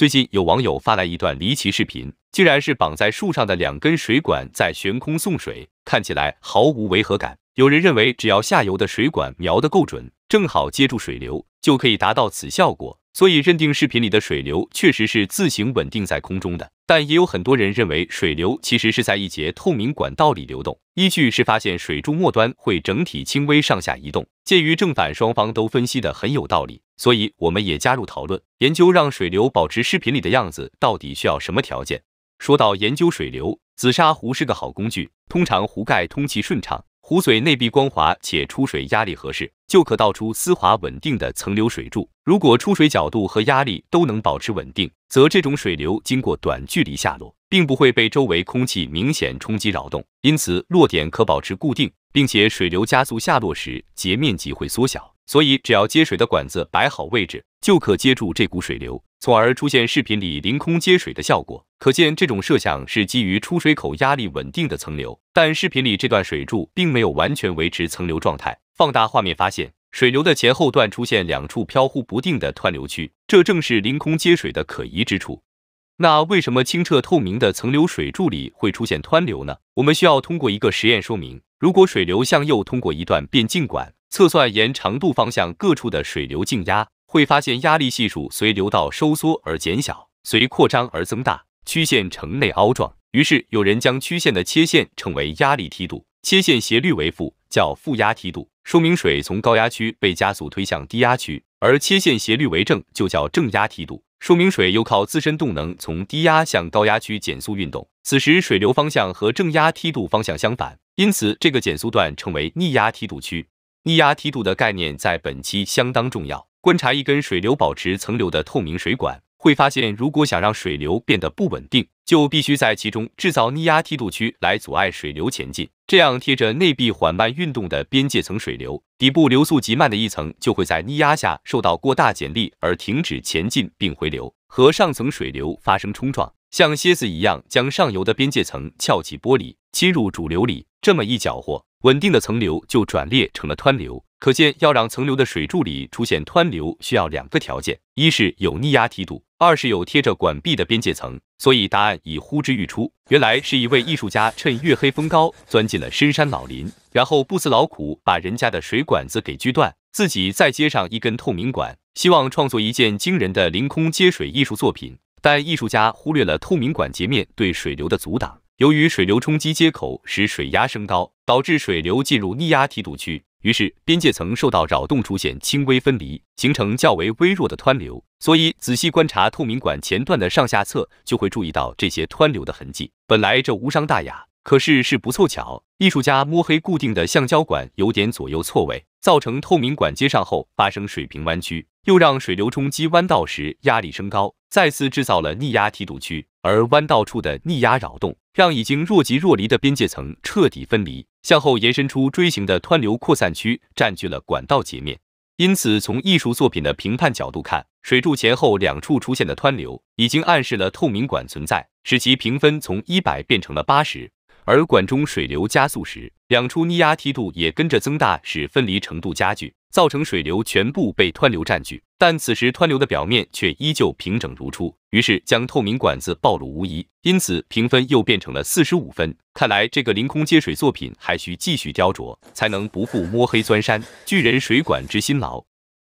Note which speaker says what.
Speaker 1: 最近有网友发来一段离奇视频，竟然是绑在树上的两根水管在悬空送水，看起来毫无违和感。有人认为，只要下游的水管瞄得够准，正好接住水流，就可以达到此效果。所以认定视频里的水流确实是自行稳定在空中的，但也有很多人认为水流其实是在一节透明管道里流动。依据是发现水柱末端会整体轻微上下移动。鉴于正反双方都分析的很有道理，所以我们也加入讨论，研究让水流保持视频里的样子到底需要什么条件。说到研究水流，紫砂壶是个好工具，通常壶盖通气顺畅。壶嘴内壁光滑且出水压力合适，就可倒出丝滑稳定的层流水柱。如果出水角度和压力都能保持稳定，则这种水流经过短距离下落，并不会被周围空气明显冲击扰动，因此落点可保持固定，并且水流加速下落时截面积会缩小。所以只要接水的管子摆好位置，就可接住这股水流，从而出现视频里凌空接水的效果。可见这种设想是基于出水口压力稳定的层流，但视频里这段水柱并没有完全维持层流状态。放大画面发现，水流的前后段出现两处飘忽不定的湍流区，这正是凌空接水的可疑之处。那为什么清澈透明的层流水柱里会出现湍流呢？我们需要通过一个实验说明。如果水流向右通过一段变径管，测算沿长度方向各处的水流静压，会发现压力系数随流道收缩而减小，随扩张而增大。曲线呈内凹状，于是有人将曲线的切线称为压力梯度，切线斜率为负，叫负压梯度，说明水从高压区被加速推向低压区；而切线斜率为正，就叫正压梯度，说明水又靠自身动能从低压向高压区减速运动。此时水流方向和正压梯度方向相反，因此这个减速段称为逆压梯度区。逆压梯度的概念在本期相当重要。观察一根水流保持层流的透明水管。会发现，如果想让水流变得不稳定，就必须在其中制造逆压梯度区来阻碍水流前进。这样贴着内壁缓慢运动的边界层水流，底部流速极慢的一层就会在逆压下受到过大剪力而停止前进并回流，和上层水流发生冲撞，像蝎子一样将上游的边界层翘起剥离，侵入主流里。这么一搅和，稳定的层流就转裂成了湍流。可见，要让层流的水柱里出现湍流，需要两个条件：一是有逆压梯度，二是有贴着管壁的边界层。所以答案已呼之欲出。原来是一位艺术家趁月黑风高，钻进了深山老林，然后不辞劳苦把人家的水管子给锯断，自己再接上一根透明管，希望创作一件惊人的凌空接水艺术作品。但艺术家忽略了透明管截面对水流的阻挡，由于水流冲击接口使水压升高，导致水流进入逆压梯度区。于是边界层受到扰动，出现轻微分离，形成较为微弱的湍流。所以仔细观察透明管前段的上下侧，就会注意到这些湍流的痕迹。本来这无伤大雅，可是是不凑巧，艺术家摸黑固定的橡胶管有点左右错位，造成透明管接上后发生水平弯曲，又让水流冲击弯道时压力升高，再次制造了逆压梯度区。而弯道处的逆压扰动，让已经若即若离的边界层彻底分离。向后延伸出锥形的湍流扩散区，占据了管道截面。因此，从艺术作品的评判角度看，水柱前后两处出现的湍流，已经暗示了透明管存在，使其评分从一百变成了八十。而管中水流加速时，两处逆压梯度也跟着增大，使分离程度加剧，造成水流全部被湍流占据。但此时湍流的表面却依旧平整如初，于是将透明管子暴露无遗，因此评分又变成了四十五分。看来这个凌空接水作品还需继续雕琢，才能不负摸黑钻山巨人水管之辛劳。